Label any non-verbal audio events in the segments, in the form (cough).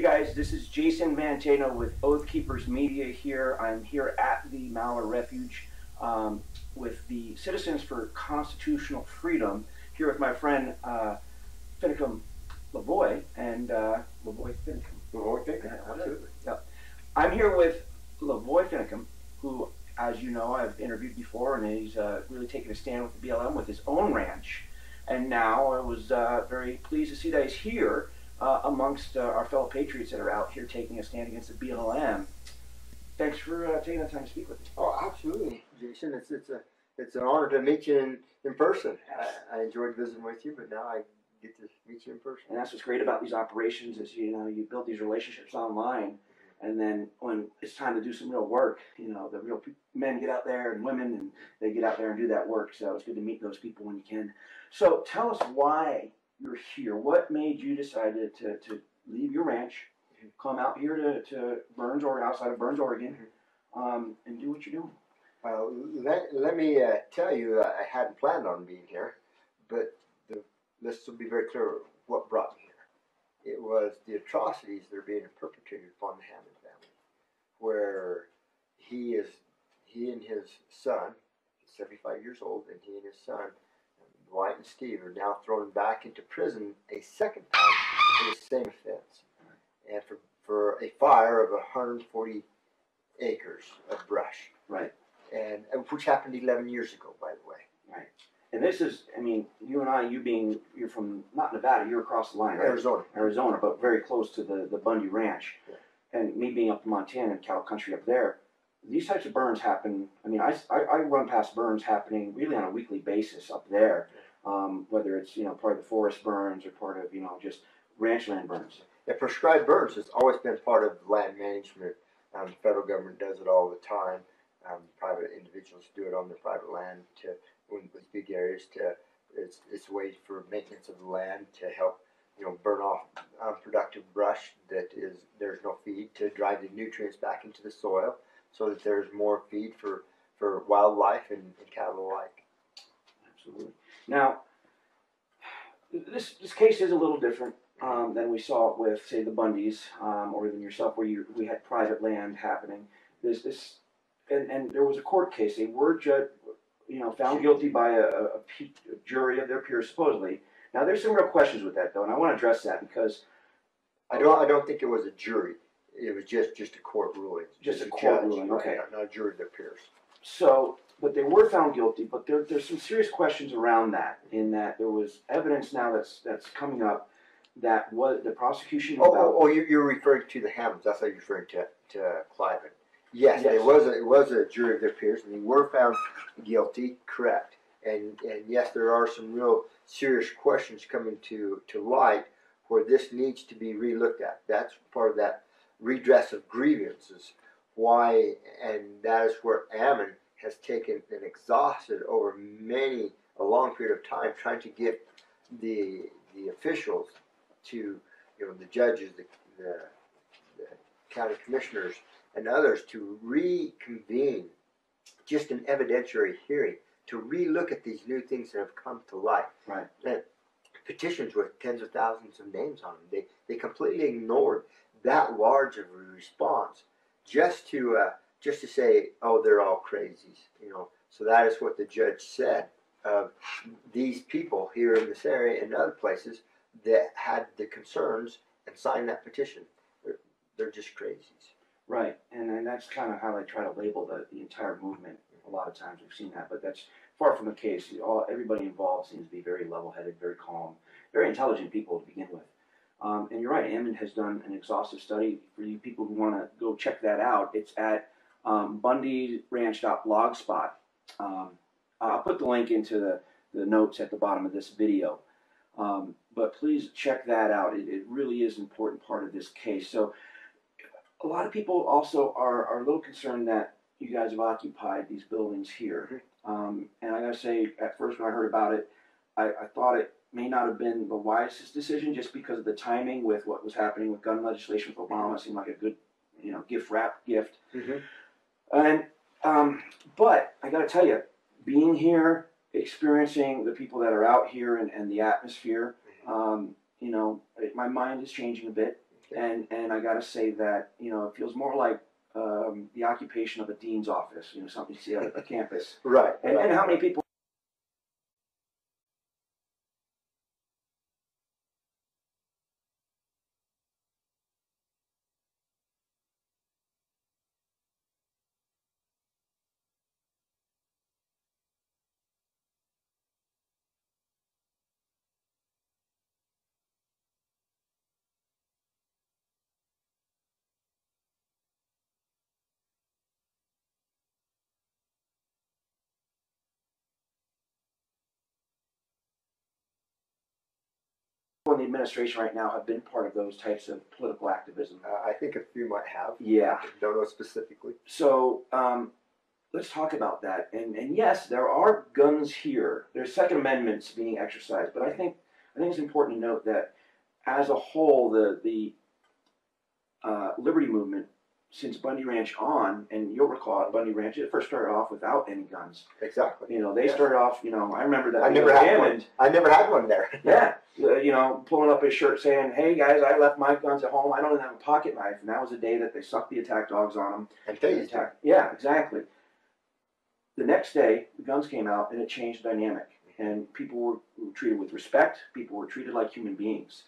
Hey guys, this is Jason Vantano with Oath Keepers Media here. I'm here at the Malheur Refuge um, with the Citizens for Constitutional Freedom, here with my friend uh, Finicum Lavoy and uh, Lavoy Finicum. Lavoy Finicum, Yeah, absolutely. Yep. I'm here with Lavoy Finicum, who, as you know, I've interviewed before, and he's uh, really taken a stand with the BLM with his own ranch. And now I was uh, very pleased to see that he's here uh, amongst uh, our fellow patriots that are out here taking a stand against the BLM. Thanks for uh, taking the time to speak with me. Oh, absolutely, Jason. It's it's a it's an honor to meet you in, in person. I, I enjoyed visiting with you, but now I get to meet you in person. And that's what's great about these operations is you know you build these relationships online, and then when it's time to do some real work, you know the real men get out there and women and they get out there and do that work. So it's good to meet those people when you can. So tell us why you're here. What made you decide to, to, to leave your ranch, come out here to, to Burns, or outside of Burns, Oregon, um, and do what you're doing? Well, let, let me uh, tell you, I hadn't planned on being here, but the, let's be very clear what brought me here. It was the atrocities that are being perpetrated upon the Hammond family, where he is, he and his son, 75 years old, and he and his son, Dwight and Steve, are now thrown back into prison a second time for the same offense, and for, for a fire of 140 acres of brush Right. and and which happened 11 years ago, by the way. Right. And this is, I mean, you and I, you being, you're from not Nevada, you're across the line, right? Arizona. Arizona, but very close to the, the Bundy Ranch. Yeah. And me being up in Montana and cow country up there, these types of burns happen. I mean, I, I, I run past burns happening really on a weekly basis up there, um, whether it's, you know, part of the forest burns or part of, you know, just ranch land burns. Yeah, prescribed burns has always been part of land management. Um, the federal government does it all the time. Um, private individuals do it on their private land to with, with big areas. To it's it's a way for maintenance of the land to help you know burn off unproductive brush that is there's no feed to drive the nutrients back into the soil so that there's more feed for for wildlife and, and cattle alike. Absolutely. Now, this this case is a little different um, than we saw with, say, the Bundys um, or even yourself, where you we had private land happening. This this and, and there was a court case. They were ju- you know found guilty by a, a, a pe- a jury of their peers, supposedly. Now, there's some real questions with that, though, and I want to address that because I don't. I don't think it was a jury. It was just just a court ruling. Just a court judge, ruling, okay. Not, not a jury of their peers. So, but they were found guilty. But there, there's some serious questions around that. In that there was evidence now that's that's coming up that what the prosecution Oh, oh about oh, oh you, you're referring to the Hammonds. That's how you're referring to to Cliven. Yes, Yes. it was a, it was a jury of their peers, and they were found guilty. Correct. And and yes, there are some real serious questions coming to to light where this needs to be relooked at. That's part of that redress of grievances. Why, and that is where Ammon has taken and exhausted over many a long period of time trying to get the the officials to you know the judges, the, the, the county commissioners, and others to reconvene just an evidentiary hearing to relook at these new things that have come to light. Right. And petitions with tens of thousands of names on them. They they completely ignored that large of a response just to uh, just to say, oh, they're all crazies, you know. So that is what the judge said of these people here in this area and other places that had the concerns and signed that petition. They're, they're just crazies. Right, and, and that's kind of how they try to label the, the entire movement. A lot of times we've seen that, but that's far from the case. All everybody involved seems to be very level-headed, very calm, very intelligent people to begin with. Um, and you're right, Ammon has done an exhaustive study. For you people who want to go check that out, it's at um, bundyranch.blogspot. Um, I'll put the link into the, the notes at the bottom of this video. Um, but please check that out. It, it really is an important part of this case. So a lot of people also are, are a little concerned that you guys have occupied these buildings here. Um, and I gotta say, at first when I heard about it, I, I thought it may not have been the wisest decision just because of the timing with what was happening with gun legislation with Obama. It seemed like a good, you know, gift wrap gift. Mm-hmm. And um, but I got to tell you, being here, experiencing the people that are out here and, and the atmosphere, um, you know, it, my mind is changing a bit. And and I got to say that you know it feels more like um, the occupation of a dean's office. You know, something you see out at the campus. (laughs) Right. And, right. and how many people? The administration right now have been part of those types of political activism. Uh, I think a few might have. Yeah. Don't know specifically. So um, let's talk about that. And and yes, there are guns here. There's Second Amendments being exercised, but I think I think it's important to note that as a whole, the the uh, liberty movement since Bundy Ranch on, and you'll recall at Bundy Ranch, it first started off without any guns. Exactly. You know, they Yeah. started off. You know, I remember that. I never had one. I never had one there. Yeah, uh, you know, pulling up his shirt saying, "Hey guys, I left my guns at home. I don't even have a pocket knife." And that was the day that they sucked the attack dogs on him. And tased. Attack. Yeah, exactly. The next day, the guns came out, and it changed the dynamic. And people were, were treated with respect. People were treated like human beings.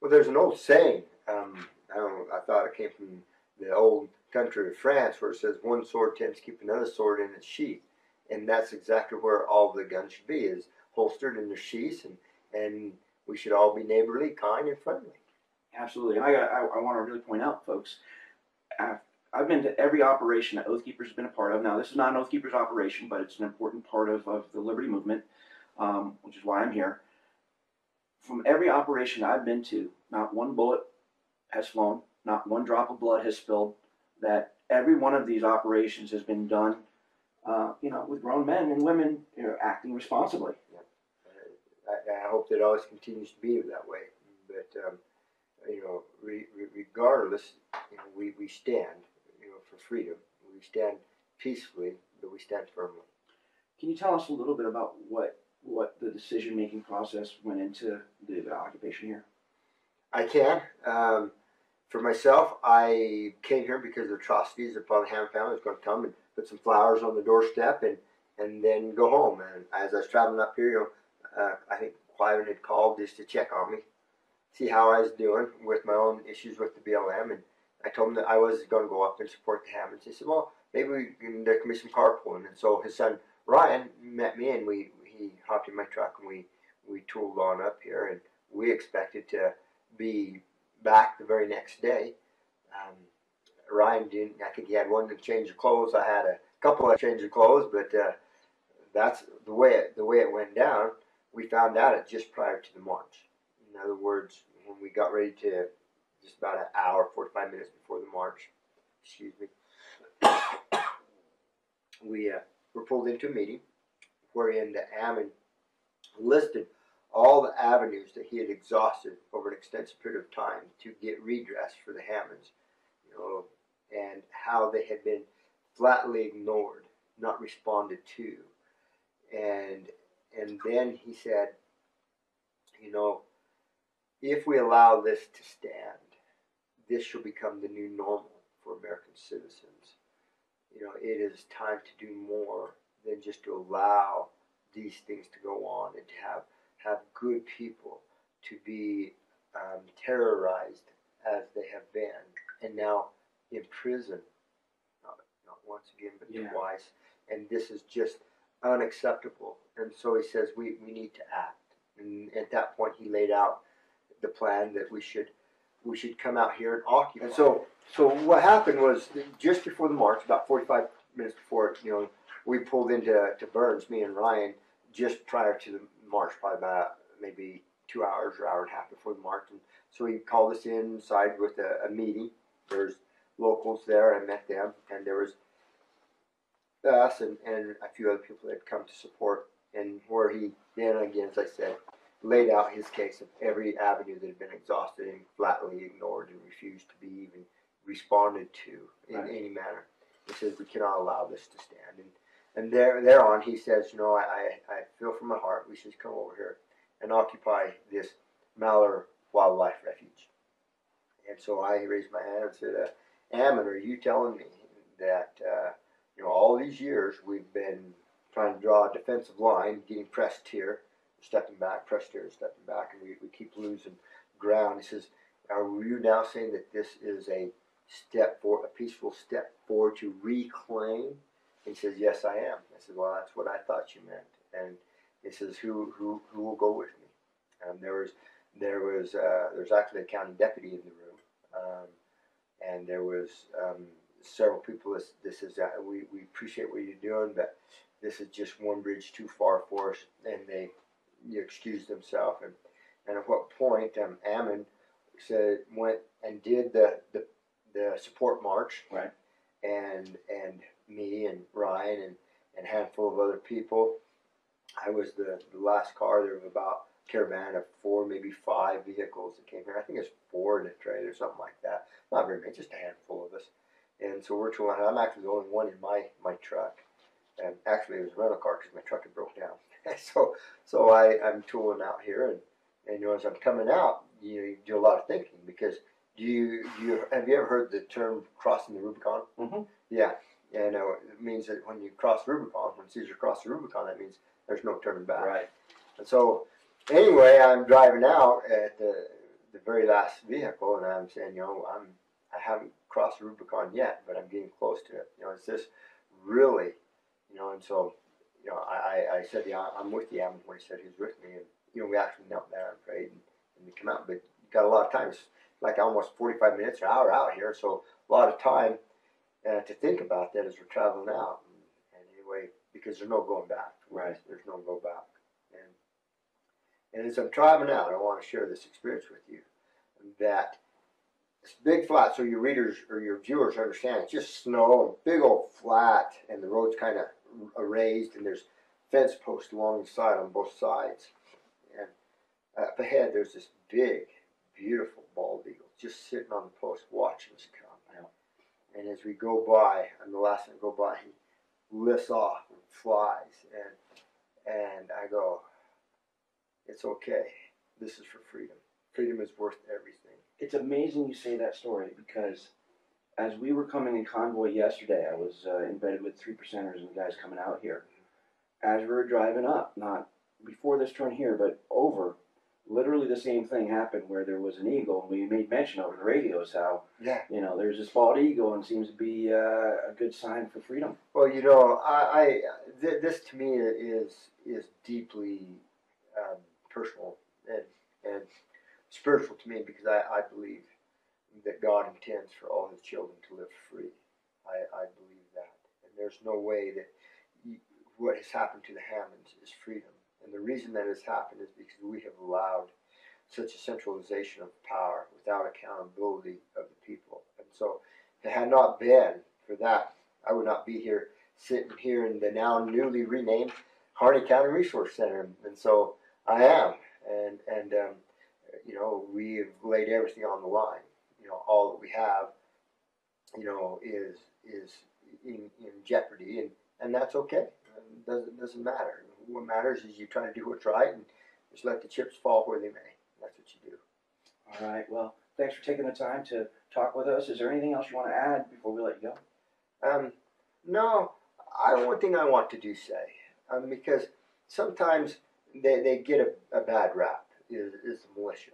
Well, there's an old saying. Um, I don't. know, I thought it came from the old country of France, where it says, "One sword tends to keep another sword in its sheath," and that's exactly where all the guns should be: is holstered in their sheaths, and and we should all be neighborly, kind, and friendly. Absolutely. And I, I, I want to really point out, folks, I've, I've been to every operation that Oath Keepers has been a part of. Now, this is not an Oath Keepers operation, but it's an important part of, of the Liberty Movement, um, which is why I'm here. From every operation I've been to, not one bullet has flown, not one drop of blood has spilled. That every one of these operations has been done, uh, you know, with grown men and women you know, acting responsibly. I, I hope that it always continues to be that way. But um, you know, re, re, regardless, you know, we, we stand, you know, for freedom. We stand peacefully, but we stand firmly. Can you tell us a little bit about what what the decision making process went into the, the occupation here? I can. Um, for myself, I came here because the atrocities that Father Ham family was going to come and put some flowers on the doorstep and, and then go home. And as I was traveling up here, you know, uh, I think Cliven had called just to check on me, see how I was doing with my own issues with the BLM. And I told him that I was going to go up and support the Hammonds. He said, well, maybe we can, there can be some carpooling. And so his son Ryan met me and we he hopped in my truck and we, we tooled on up here. And we expected to be back the very next day. Um, Ryan didn't. I think he had one to change of clothes. I had a couple of change of clothes, but uh, that's the way it, the way it went down. We found out it just prior to the march. In other words, when we got ready to, just about an hour, forty-five minutes before the march. Excuse me. (coughs) we uh, were pulled into a meeting wherein the Ammon listed all the avenues that he had exhausted over an extensive period of time to get redress for the Hammonds, you know, and how they had been flatly ignored, not responded to, and and then he said, you know, if we allow this to stand, this shall become the new normal for American citizens. You know, it is time to do more than just to allow these things to go on and to have have good people to be um, terrorized as they have been, and now in prison, not, not once again, but Yeah. twice. And this is just unacceptable. And so he says we, we need to act. And at that point, he laid out the plan that we should we should come out here and occupy. And so so what happened was just before the march, about 45 minutes before, you know, we pulled into to Burns, me and Ryan, just prior to the march, probably about maybe two hours or hour and a half before the march. And so he called us inside with a, a meeting. There's locals there. I met them, and there was us and, and a few other people that had come to support. And where he then again, as I said, laid out his case of every avenue that had been exhausted and flatly ignored and refused to be even responded to in Right. any manner. He says we cannot allow this to stand. And and there thereon he says, you know, I, I, I feel from my heart we should come over here and occupy this Malheur Wildlife Refuge. And so I raised my hand and said, uh, Ammon, are you telling me that, uh, you know, all these years we've been trying to draw a defensive line, getting pressed here, stepping back, pressed here, stepping back, and we, we keep losing ground. He says, are you now saying that this is a step for a peaceful step forward to reclaim? He says, Yes, I am. I said, Well, that's what I thought you meant. And he says, Who who who will go with me? Um, there was there was uh, there was actually a county deputy in the room, um, and there was um, several people. This this is uh, we we appreciate what you're doing, but this is just one bridge too far for us. And they you excused themselves. And and at what point um, Ammon said went and did the the, the support march, Right. And and me and Ryan and, and a handful of other people. I was the, the last car. There was about caravan of four, maybe five vehicles that came here. I think it's four in a trailer, or something like that. Not very many, just a handful of us. And so we're tooling. I'm actually the only one in my my truck. And actually, it was a rental car because my truck had broke down. (laughs) so so I I'm tooling out here, and and you know as I'm coming out, you, know, you do a lot of thinking because do you do you have you ever heard the term crossing the Rubicon? Mm-hmm. Yeah. Yeah, no, it means that when you cross the Rubicon, when Caesar crossed the Rubicon, that means there's no turning back. Right. And so, anyway, I'm driving out at the the very last vehicle, and I'm saying, you know, I'm I haven't crossed the Rubicon yet, but I'm getting close to it. You know, it's this really, you know, and so, you know, I, I, I said, yeah, I'm with you, Ammon, when he said he was with me, and you know, we actually knelt down and prayed, and, and we come out, but you got a lot of time. It's like almost 45 minutes or hour out here, so a lot of time uh, to think about that as we're traveling out. And, and anyway, because there's no going back. Right. There's no go back. And and as I'm traveling out, I want to share this experience with you. That big flat, so your readers or your viewers understand. It's just snow big old flat, and the road's kind of raised, and there's fence posts along the side on both sides. And up ahead, there's this big, beautiful bald eagle just sitting on the post watching us come. And as we go by, and the last time I go by, he lifts off and flies, and and I go, it's okay. This is for freedom. Freedom is worth everything. It's amazing you say that story because as we were coming in convoy yesterday, I was uh, in bed with three percenters and the guys coming out here. As we were driving up, not before this turn here, but over, literally the same thing happened where there was an eagle, and we made mention over the radios how Yeah. you know there's this bald eagle and seems to be uh, a good sign for freedom. Well, you know, I, I th- this to me is is deeply um, personal and and spiritual to me because I, I believe that God intends for all His children to live free. I, I believe that, and there's no way that you, what has happened to the Hammonds is freedom. And the reason that has happened is because we have allowed such a centralization of power without accountability of the people. And so, if it had not been for that, I would not be here sitting here in the now newly renamed Harney County Resource Center. And so I am. And, and um, you know, we've laid everything on the line. You know, all that we have, you know, is is in, in jeopardy, and, and that's okay. It doesn't, doesn't matter. What matters is you try to do what's right and just let the chips fall where they may. That's what you do. All right. Well, thanks for taking the time to talk with us. Is there anything else you want to add before we let you go? Um, no, I one thing I want to do say, um, because sometimes they, they get a, a bad rap is, is the militia,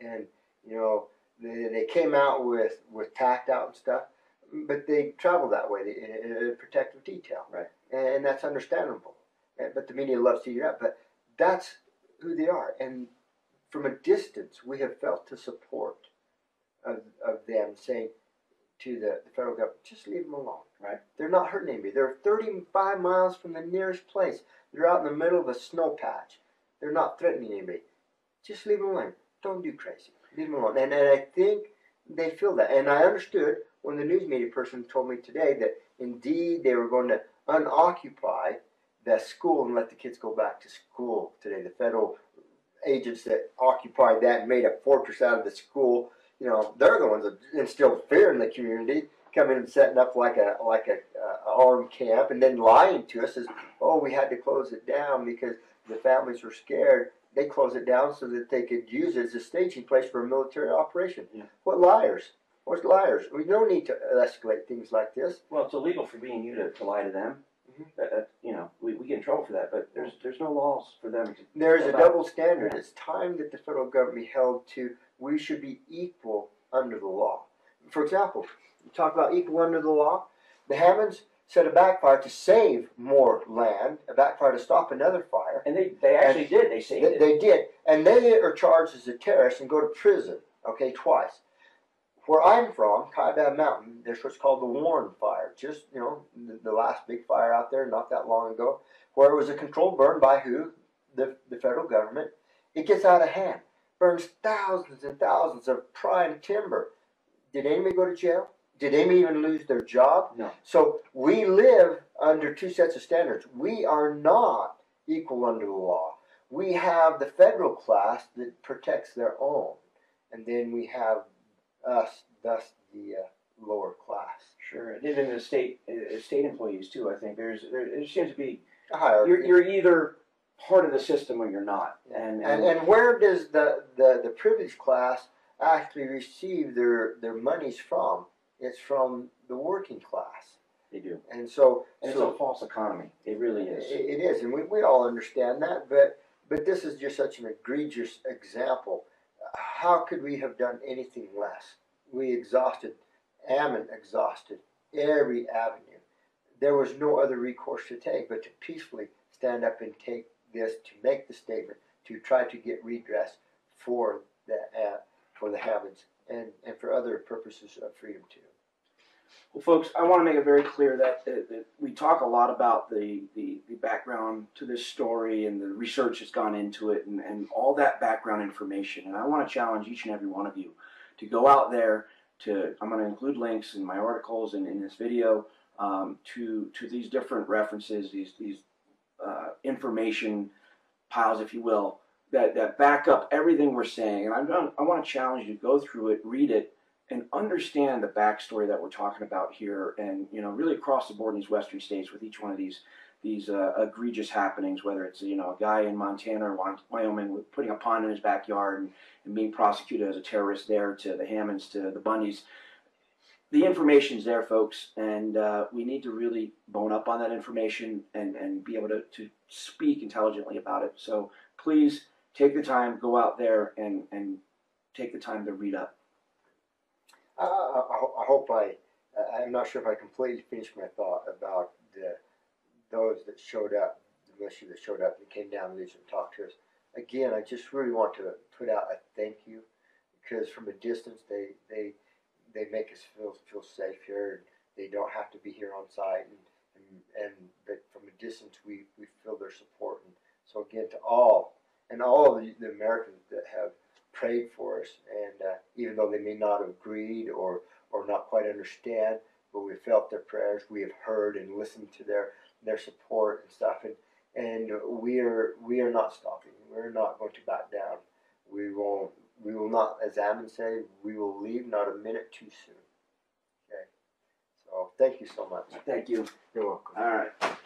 and you know they, they came out with with tact out and stuff, but they travel that way in, in a protective detail, Right. And, and that's understandable. And- But the media loves to hear that. But that's who they are, and from a distance, we have felt the support of, of them saying to the, the federal government, just leave them alone. Right. They're not hurting anybody. They're 35 miles from the nearest place. They're out in the middle of a snow patch. They're not threatening anybody. Just leave them alone. Don't do crazy. Leave them alone. And, and I think they feel that. And I understood when the news media person told me today that indeed they were going to unoccupy that school and let the kids go back to school today. The federal agents that occupied that and made a fortress out of the school, you know, they're the ones that instilled fear in the community, coming and setting up like a like a uh, armed camp, and then lying to us as, oh, we had to close it down because the families were scared. They closed it down so that they could use it as a staging place for a military operation. Yeah. What liars? What liars? We don't need to escalate things like this. Well, it's illegal for being you to, to lie to them. Mhm. That, that, you know, we, we get in trouble for that, but there's, there's no laws for them to. There's a About- double standard. It's time that the federal government be held to. We should be equal under the law. For example, you talk about equal under the law. The Hammonds set a backfire to save more land, a backfire to stop another fire. And they, they actually did, they saved They, it. they did, and they are charged as a terrorist and go to prison. Okay, twice. Where I'm from, Kaibab Mountain, there's what's called the Warm Fire. Just you know, the, the last big fire out there, not that long ago, where it was a controlled burn by who? The the federal government. It gets out of hand, burns thousands and thousands of prime timber. Did anybody go to jail? Did anybody even lose their job? No. So we live under two sets of standards. We are not equal under the law. We have the federal class that protects their own, and then we have us, thus the uh, lower class. Sure, and even the state, uh, state employees too, I think, there's, there, there seems to be, you're, you're either part of the system or you're not, and, and and where does the, the, the privileged class actually receive their, their monies from? It's from the working class. they do. And so, And it's a false economy, it really is. It it is, and we, we all understand that, but, but this is just such an egregious example. How could we have done anything less? We exhausted, Ammon exhausted every avenue. There was no other recourse to take but to peacefully stand up and take this, to make the statement, to try to get redress for the, uh, for the Hammonds and, and for other purposes of freedom too. Well, folks, I want to make it very clear that, that, that we talk a lot about the, the, the background to this story and the research that's gone into it and, and all that background information. And I want to challenge each and every one of you to go out there to, I'm going to include links in my articles and in this video um, to, to these different references, these, these uh, information piles, if you will, that, that back up everything we're saying. And I'm gonna, I want to challenge you to go through it, read it, and understand the backstory that we're talking about here, and you know, really across the board in these western states with each one of these these uh, egregious happenings, whether it's you know a guy in Montana or Wyoming putting a pond in his backyard and, and being prosecuted as a terrorist there, to the Hammonds, to the Bundys. The information's there, folks, and uh, we need to really bone up on that information and, and be able to, to speak intelligently about it. So please take the time, go out there and, and take the time to read up. I, I, hope I, I'm not sure if I completely finished my thought about the, those that showed up, the militia that showed up and came down to these and talked to us. Again, I just really want to put out a thank you because from a distance they, they, they make us feel, feel safe here and they don't have to be here on site and, and, and but from a distance we, we feel their support and so again to all and all of the, the Americans that have prayed for us, and uh, even though they may not have agreed or or not quite understand, but we felt their prayers. We have heard and listened to their their support and stuff, and and we are we are not stopping. We're not going to back down. We won't. We will not, as Ammon say, we will leave not a minute too soon. Okay. So thank you so much. Thank you. You're welcome. All right. Awesome.